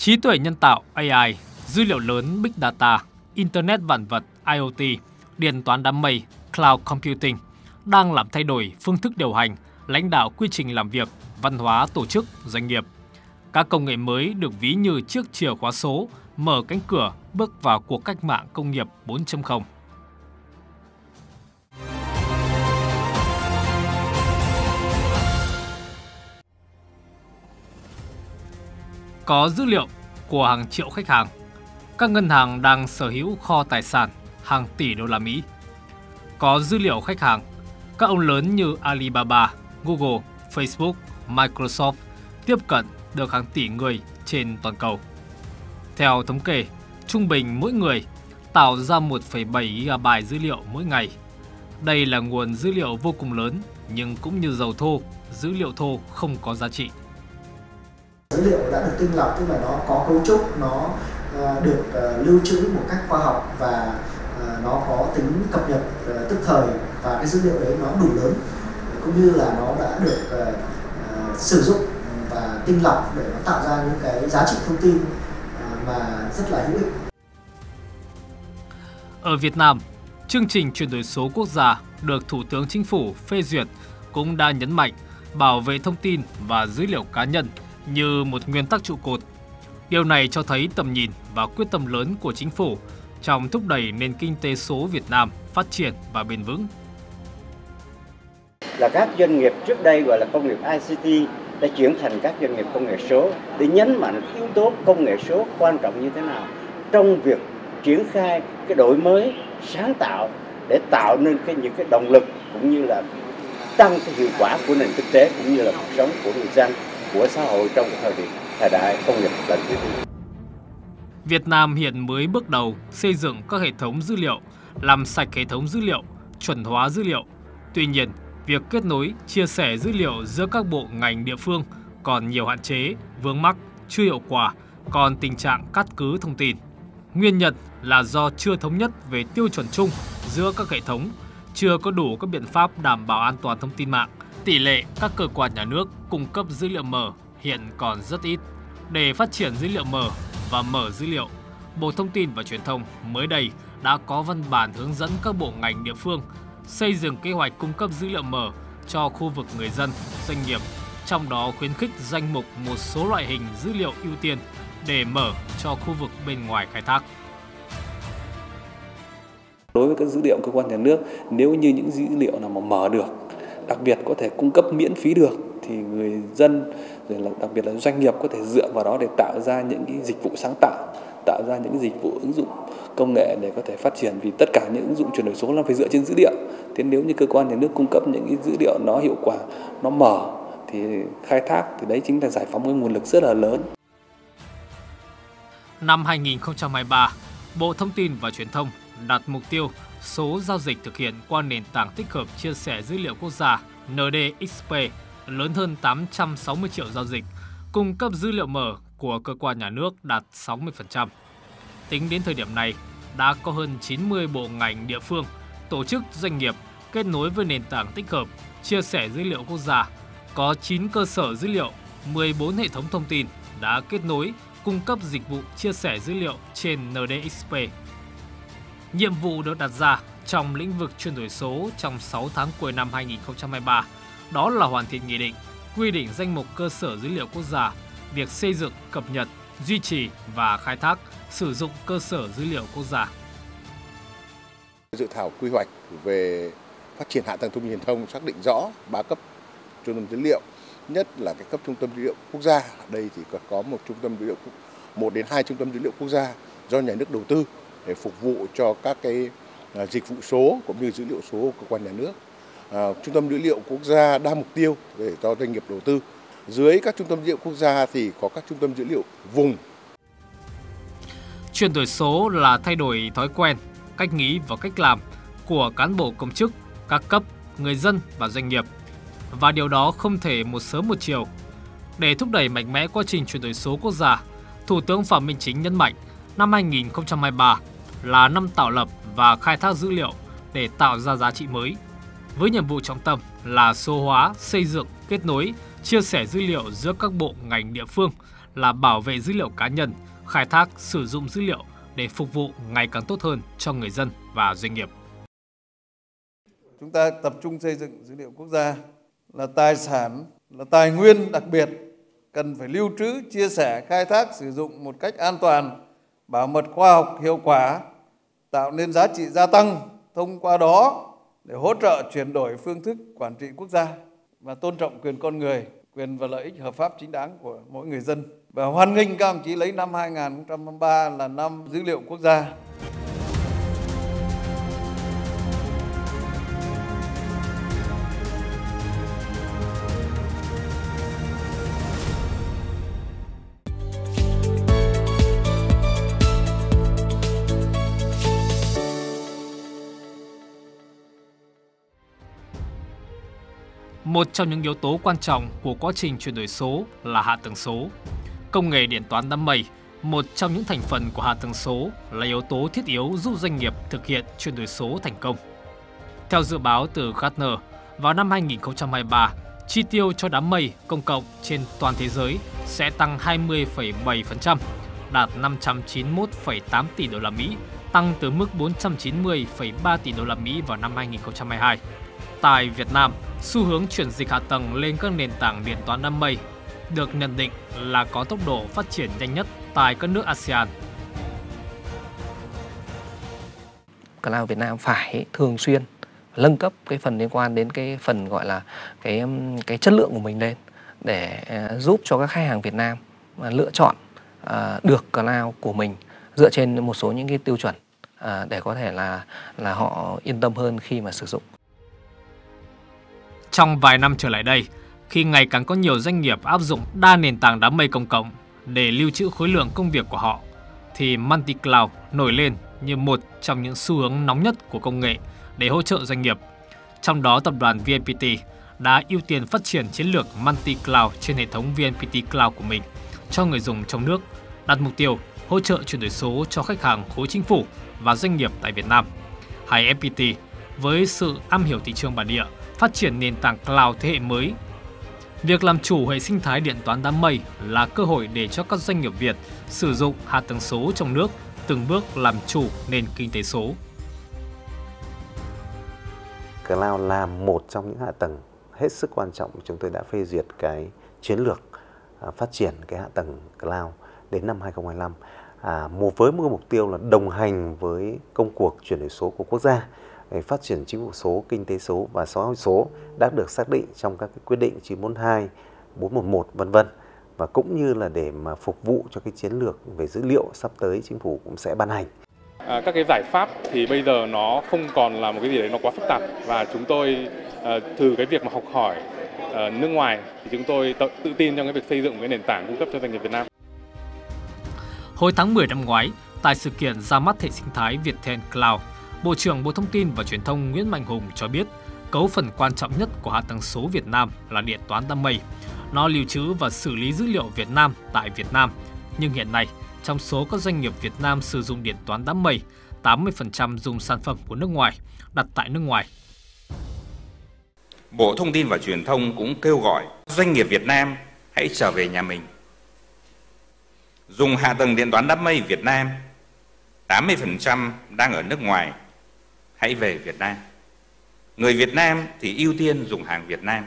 Trí tuệ nhân tạo AI, dữ liệu lớn Big Data, Internet vạn vật IoT, điện toán đám mây Cloud Computing đang làm thay đổi phương thức điều hành, lãnh đạo quy trình làm việc, văn hóa tổ chức, doanh nghiệp. Các công nghệ mới được ví như chiếc chìa khóa số mở cánh cửa bước vào cuộc cách mạng công nghiệp 4.0. Có dữ liệu của hàng triệu khách hàng, các ngân hàng đang sở hữu kho tài sản hàng tỷ đô la Mỹ. Có dữ liệu khách hàng, các ông lớn như Alibaba, Google, Facebook, Microsoft tiếp cận được hàng tỷ người trên toàn cầu. Theo thống kê, trung bình mỗi người tạo ra 1,7 GB dữ liệu mỗi ngày. Đây là nguồn dữ liệu vô cùng lớn, nhưng cũng như dầu thô, dữ liệu thô không có giá trị. Dữ liệu đã được tinh lọc tức là nó có cấu trúc, nó uh, được uh, lưu trữ một cách khoa học và uh, nó có tính cập nhật tức thời và cái dữ liệu đấy nó đủ lớn cũng như là nó đã được sử dụng và tinh lọc để nó tạo ra những cái giá trị thông tin mà rất là hữu ích. Ở Việt Nam, chương trình chuyển đổi số quốc gia được Thủ tướng Chính phủ phê duyệt cũng đã nhấn mạnh bảo vệ thông tin và dữ liệu cá nhân như một nguyên tắc trụ cột. Điều này cho thấy tầm nhìn và quyết tâm lớn của chính phủ trong thúc đẩy nền kinh tế số Việt Nam phát triển và bền vững. Là các doanh nghiệp trước đây gọi là công nghiệp ICT đã chuyển thành các doanh nghiệp công nghệ số để nhấn mạnh yếu tố công nghệ số quan trọng như thế nào trong việc triển khai cái đổi mới, sáng tạo để tạo nên cái những cái động lực cũng như là tăng cái hiệu quả của nền kinh tế cũng như là cuộc sống của người dân của xã hội trong thời điểm thời đại công nghiệp lần thứ tư. Việt Nam hiện mới bước đầu xây dựng các hệ thống dữ liệu, làm sạch hệ thống dữ liệu, chuẩn hóa dữ liệu. Tuy nhiên, việc kết nối, chia sẻ dữ liệu giữa các bộ ngành địa phương còn nhiều hạn chế, vướng mắc, chưa hiệu quả, còn tình trạng cắt cứ thông tin. Nguyên nhân là do chưa thống nhất về tiêu chuẩn chung giữa các hệ thống, chưa có đủ các biện pháp đảm bảo an toàn thông tin mạng. Tỷ lệ các cơ quan nhà nước cung cấp dữ liệu mở hiện còn rất ít. Để phát triển dữ liệu mở và mở dữ liệu, Bộ Thông tin và Truyền thông mới đây đã có văn bản hướng dẫn các bộ ngành địa phương xây dựng kế hoạch cung cấp dữ liệu mở cho khu vực người dân, doanh nghiệp, trong đó khuyến khích danh mục một số loại hình dữ liệu ưu tiên để mở cho khu vực bên ngoài khai thác. Đối với các dữ liệu cơ quan nhà nước, nếu như những dữ liệu nào mà mở được, đặc biệt có thể cung cấp miễn phí được thì người dân rồi là đặc biệt là doanh nghiệp có thể dựa vào đó để tạo ra những cái dịch vụ sáng tạo, tạo ra những dịch vụ ứng dụng công nghệ để có thể phát triển vì tất cả những ứng dụng chuyển đổi số nó phải dựa trên dữ liệu. Thế nếu như cơ quan nhà nước cung cấp những cái dữ liệu nó hiệu quả, nó mở thì khai thác thì đấy chính là giải phóng cái nguồn lực rất là lớn. Năm 2023, Bộ Thông tin và Truyền thông đặt mục tiêu số giao dịch thực hiện qua nền tảng tích hợp chia sẻ dữ liệu quốc gia NDXP lớn hơn 860 triệu giao dịch, cung cấp dữ liệu mở của cơ quan nhà nước đạt 60%. Tính đến thời điểm này, đã có hơn 90 bộ ngành địa phương, tổ chức doanh nghiệp kết nối với nền tảng tích hợp chia sẻ dữ liệu quốc gia, có 9 cơ sở dữ liệu, 14 hệ thống thông tin đã kết nối cung cấp dịch vụ chia sẻ dữ liệu trên NDXP. Nhiệm vụ được đặt ra trong lĩnh vực chuyển đổi số trong 6 tháng cuối năm 2023 đó là hoàn thiện nghị định, quy định danh mục cơ sở dữ liệu quốc gia, việc xây dựng, cập nhật, duy trì và khai thác, sử dụng cơ sở dữ liệu quốc gia. Dự thảo quy hoạch về phát triển hạ tầng thông tin truyền thông xác định rõ ba cấp trung tâm dữ liệu nhất là cái cấp trung tâm dữ liệu quốc gia đây thì có một trung tâm dữ liệu một đến hai trung tâm dữ liệu quốc gia do nhà nước đầu tư để phục vụ cho các cái à, dịch vụ số cũng như dữ liệu số của cơ quan nhà nước. À, trung tâm dữ liệu quốc gia đa mục tiêu để cho doanh nghiệp đầu tư. Dưới các trung tâm dữ liệu quốc gia thì có các trung tâm dữ liệu vùng. Chuyển đổi số là thay đổi thói quen cách nghĩ và cách làm của cán bộ công chức các cấp người dân và doanh nghiệp. Và điều đó không thể một sớm một chiều. Để thúc đẩy mạnh mẽ quá trình chuyển đổi số quốc gia Thủ tướng Phạm Minh Chính nhấn mạnh năm 2023 là năm tạo lập và khai thác dữ liệu để tạo ra giá trị mới với nhiệm vụ trọng tâm là số hóa, xây dựng, kết nối, chia sẻ dữ liệu giữa các bộ ngành địa phương là bảo vệ dữ liệu cá nhân, khai thác sử dụng dữ liệu để phục vụ ngày càng tốt hơn cho người dân và doanh nghiệp. Chúng ta tập trung xây dựng dữ liệu quốc gia là tài sản, là tài nguyên đặc biệt cần phải lưu trữ, chia sẻ, khai thác, sử dụng một cách an toàn, bảo mật khoa học hiệu quả, tạo nên giá trị gia tăng thông qua đó để hỗ trợ chuyển đổi phương thức quản trị quốc gia và tôn trọng quyền con người, quyền và lợi ích hợp pháp chính đáng của mỗi người dân. Và hoan nghênh các đồng chí lấy năm 2023 là năm dữ liệu quốc gia. Một trong những yếu tố quan trọng của quá trình chuyển đổi số là hạ tầng số. Công nghệ điện toán đám mây, một trong những thành phần của hạ tầng số là yếu tố thiết yếu giúp doanh nghiệp thực hiện chuyển đổi số thành công. Theo dự báo từ Gartner, vào năm 2023, chi tiêu cho đám mây công cộng trên toàn thế giới sẽ tăng 20,7%, đạt 591,8 tỷ đô la Mỹ, tăng từ mức 490,3 tỷ đô la Mỹ vào năm 2022. Tại Việt Nam, xu hướng chuyển dịch hạ tầng lên các nền tảng điện toán đám mây được nhận định là có tốc độ phát triển nhanh nhất tại các nước ASEAN. Cloud Việt Nam phải thường xuyên nâng cấp cái phần liên quan đến cái phần gọi là cái um, cái chất lượng của mình lên để à, giúp cho các khách hàng Việt Nam à, lựa chọn à, được cloud của mình dựa trên một số những cái tiêu chuẩn để có thể là là họ yên tâm hơn khi mà sử dụng. Trong vài năm trở lại đây, khi ngày càng có nhiều doanh nghiệp áp dụng đa nền tảng đám mây công cộng để lưu trữ khối lượng công việc của họ, thì multi-cloud nổi lên như một trong những xu hướng nóng nhất của công nghệ để hỗ trợ doanh nghiệp. Trong đó, tập đoàn VNPT đã ưu tiên phát triển chiến lược multi-cloud trên hệ thống VNPT Cloud của mình cho người dùng trong nước, đặt mục tiêu hỗ trợ chuyển đổi số cho khách hàng khối chính phủ và doanh nghiệp tại Việt Nam. Hay FPT với sự am hiểu thị trường bản địa phát triển nền tảng cloud thế hệ mới. Việc làm chủ hệ sinh thái điện toán đám mây là cơ hội để cho các doanh nghiệp Việt sử dụng hạ tầng số trong nước từng bước làm chủ nền kinh tế số. Cloud là một trong những hạ tầng hết sức quan trọng chúng tôi đã phê duyệt cái chiến lược à, phát triển cái hạ tầng cloud đến năm 2025 à, một với một mục tiêu là đồng hành với công cuộc chuyển đổi số của quốc gia phát triển chính phủ số, kinh tế số và xã hội số đã được xác định trong các cái quyết định 942, 411 vân vân và cũng như là để mà phục vụ cho cái chiến lược về dữ liệu sắp tới chính phủ cũng sẽ ban hành. À, các cái giải pháp thì bây giờ nó không còn là một cái gì đấy nó quá phức tạp và chúng tôi à, từ cái việc mà học hỏi à, nước ngoài thì chúng tôi tự, tự tin trong cái việc xây dựng cái nền tảng cung cấp cho doanh nghiệp Việt Nam. Hồi tháng 10 năm ngoái, tại sự kiện ra mắt hệ sinh thái Viettel Cloud, Bộ trưởng Bộ Thông tin và Truyền thông Nguyễn Mạnh Hùng cho biết, cấu phần quan trọng nhất của hạ tầng số Việt Nam là điện toán đám mây. Nó lưu trữ và xử lý dữ liệu Việt Nam tại Việt Nam. Nhưng hiện nay, trong số các doanh nghiệp Việt Nam sử dụng điện toán đám mây, 80% dùng sản phẩm của nước ngoài, đặt tại nước ngoài. Bộ Thông tin và Truyền thông cũng kêu gọi doanh nghiệp Việt Nam hãy trở về nhà mình. Dùng hạ tầng điện toán đám mây Việt Nam, 80% đang ở nước ngoài, hãy về Việt Nam. Người Việt Nam thì ưu tiên dùng hàng Việt Nam.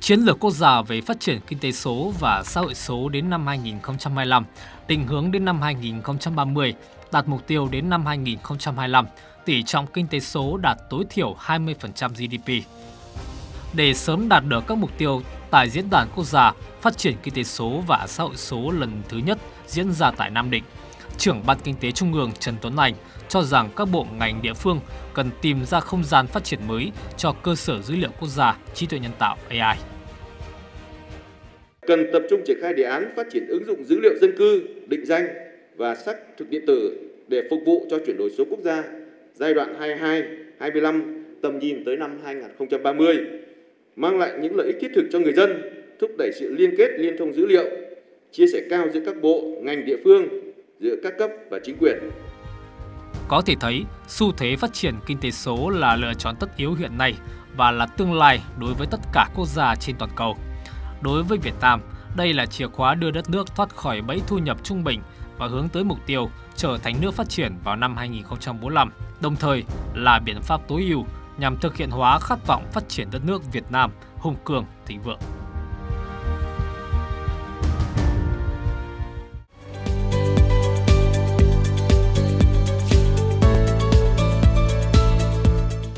Chiến lược quốc gia về phát triển kinh tế số và xã hội số đến năm 2025, định hướng đến năm 2030, đạt mục tiêu đến năm 2025, tỷ trọng kinh tế số đạt tối thiểu 20% GDP. Để sớm đạt được các mục tiêu tại Diễn đàn Quốc gia Phát triển Kinh tế số và Xã hội số lần thứ nhất diễn ra tại Nam Định, trưởng Ban Kinh tế Trung ương Trần Tuấn Anh cho rằng các bộ ngành địa phương cần tìm ra không gian phát triển mới cho cơ sở dữ liệu quốc gia trí tuệ nhân tạo AI. Cần tập trung triển khai đề án phát triển ứng dụng dữ liệu dân cư, định danh và xác thực điện tử để phục vụ cho chuyển đổi số quốc gia giai đoạn 22-25 tầm nhìn tới năm 2030, mang lại những lợi ích thiết thực cho người dân, thúc đẩy sự liên kết liên thông dữ liệu, chia sẻ cao giữa các bộ, ngành địa phương, giữa các cấp và chính quyền. Có thể thấy, xu thế phát triển kinh tế số là lựa chọn tất yếu hiện nay và là tương lai đối với tất cả quốc gia trên toàn cầu. Đối với Việt Nam, đây là chìa khóa đưa đất nước thoát khỏi bẫy thu nhập trung bình và hướng tới mục tiêu trở thành nước phát triển vào năm 2045, đồng thời là biện pháp tối ưu nhằm thực hiện hóa khát vọng phát triển đất nước Việt Nam hùng cường, thịnh vượng.